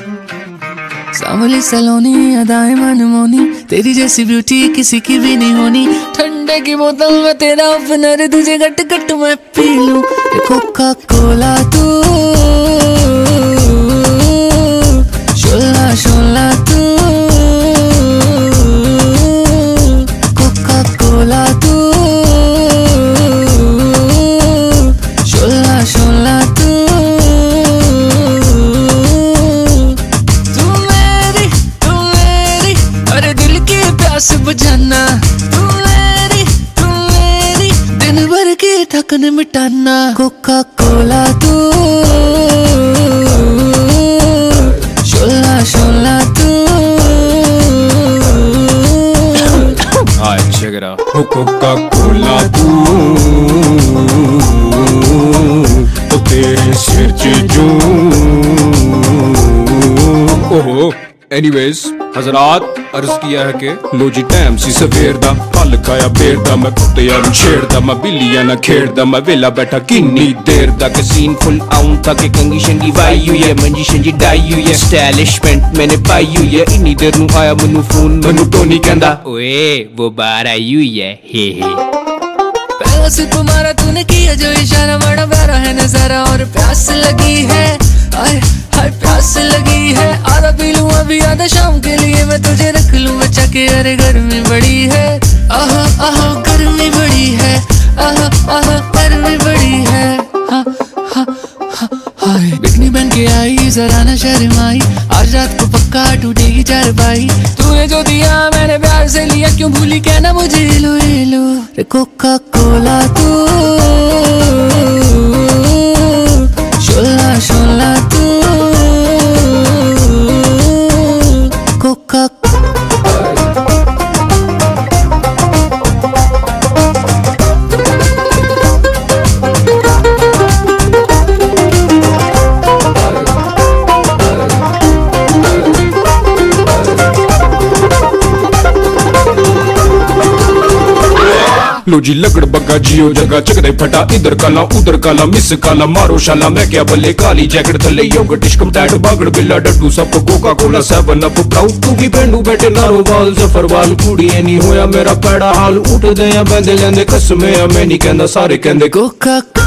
सांवली सलोनी, अदाए मनमोनी, तेरी जैसी ब्यूटी किसी की भी नहीं होनी। ठंडे की बोतल में तेरा अपना रे तुझे गट गट मैं पी लूँ। कोका कोला तू। बुझाना तू मेरी तू मेरी दिन भर की थकन मिटाना। कोका कोला तू। शोला शोला तू। Check कोका कोला तू। तो तेरे सिर च जू। एनीवेज हज़रत अर्ज़ किया है के लो जी टैम सी सवेर दा फल खाया बेर दा मैं कुत्ते यार छेड़ दा मैं बिल्लियाँ ना खेड़ दा मैं वेला बैठा किन्नी देर दा के सीन फुल आऊँ था के कंगी शंगी वाई यू ये मंजी शंजी डाई यू ये स्टाइलिश मैंने पाई यू ये इन्नी देर नु आया मनु फ़ोन मनु टोनी कहंदा ओए वो बार आई यू ये हे हे। पहला से तुम्हारा तूने किया जो इशारा बड़ा बड़ा है नज़ारा और प्यास लगी है। आए प्यास लगी है। आधा पी लूँ अभी, आधा शाम के लिए। मैं तुझे रख लूँ बचा के अरे गर्मी बड़ी है। आहा आहा, गर्मी बड़ी है। आहा आहा, गर्मी बड़ी है। हा हा हा बिकनी बन के आई, जरा ना शर्माई। आज रात को पक्का टूटेगी चारपाई। तूने जो दिया, मैंने प्यार से लिया। क्यों भूली, कहना मुझे, लो ये लो। कोका कोला तू। लो जी लगड़ बग्गा जियो जगा चकदे फटा इधर काला उधर काला मिस काला मारो शाला मैं क्या बल्ले काली जैकेट थल्ले योगर्ट इश्कम टैट बागड़ बिल्ला डड्डू सब coca cola seven up proud तू की पेंडू बैठे नारो वाल ज़फ़र वाल कुड़ी नहीं होया मेरा पैड़ा हाल उठ दे या बंदे लेंदे कसमे या मैं नहीं कहंदा